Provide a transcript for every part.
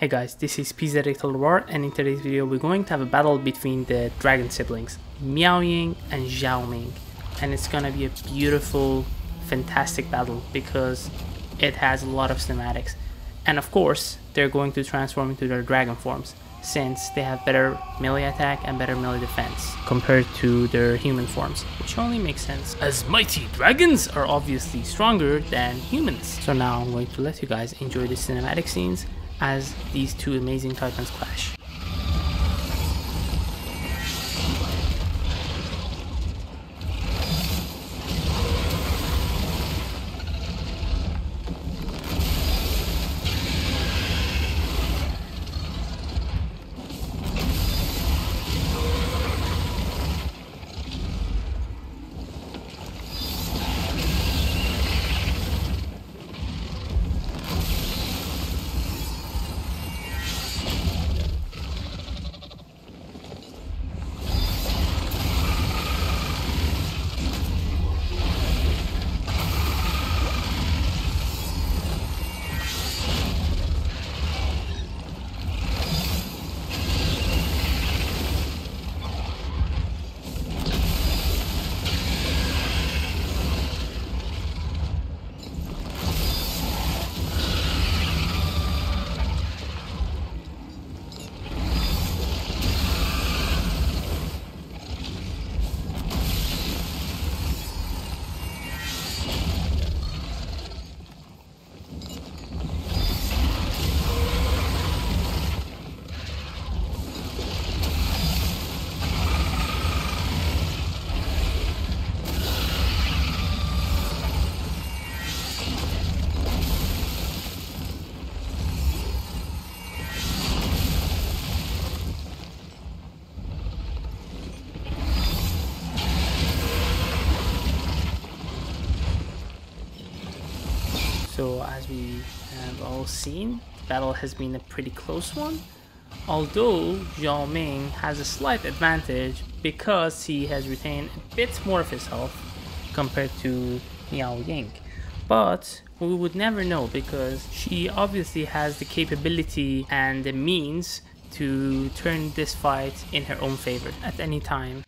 Hey guys, this is PZA Total War and in today's video we're going to have a battle between the dragon siblings, Miao Ying and Zhao Ming. And it's gonna be a beautiful, fantastic battle because it has a lot of cinematics. And of course, they're going to transform into their dragon forms since they have better melee attack and better melee defense compared to their human forms, which only makes sense as mighty dragons are obviously stronger than humans. So now I'm going to let you guys enjoy the cinematic scenes as these two amazing titans clash. So as we have all seen, the battle has been a pretty close one. Although Zhao Ming has a slight advantage because he has retained a bit more of his health compared to Miao Ying. But we would never know because she obviously has the capability and the means to turn this fight in her own favor at any time.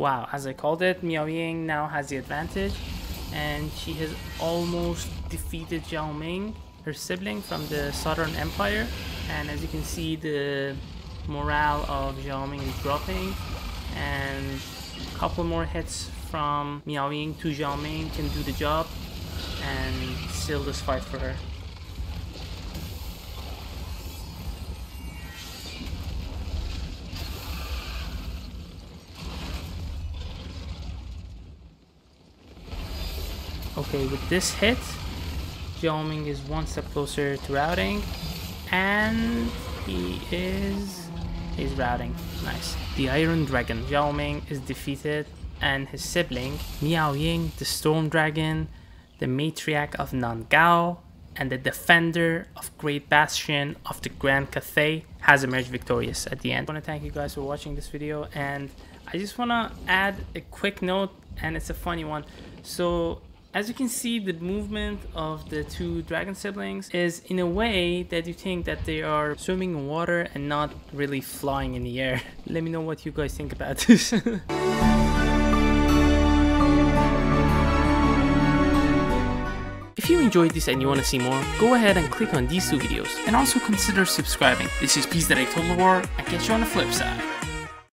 Wow, as I called it, Miao Ying now has the advantage and she has almost defeated Zhao Ming her sibling from the Southern Empire. And as you can see, the morale of Zhao Ming is dropping. And a couple more hits from Miao Ying to Zhao Ming can do the job and seal this fight for her. Okay, with this hit, Zhao Ming is one step closer to routing, and he is he's routing. Nice. The Iron Dragon, Zhao Ming, is defeated, and his sibling, Miao Ying, the Storm Dragon, the matriarch of Nan-Gau, and the defender of Great Bastion of the Grand Cathay has emerged victorious at the end. I want to thank you guys for watching this video, and I just want to add a quick note, and it's a funny one. So as you can see, the movement of the two dragon siblings is in a way that you think that they are swimming in water and not really flying in the air. Let me know what you guys think about this. If you enjoyed this and you want to see more, go ahead and click on these two videos and also consider subscribing. This is PZA Total War and catch you on the flip side.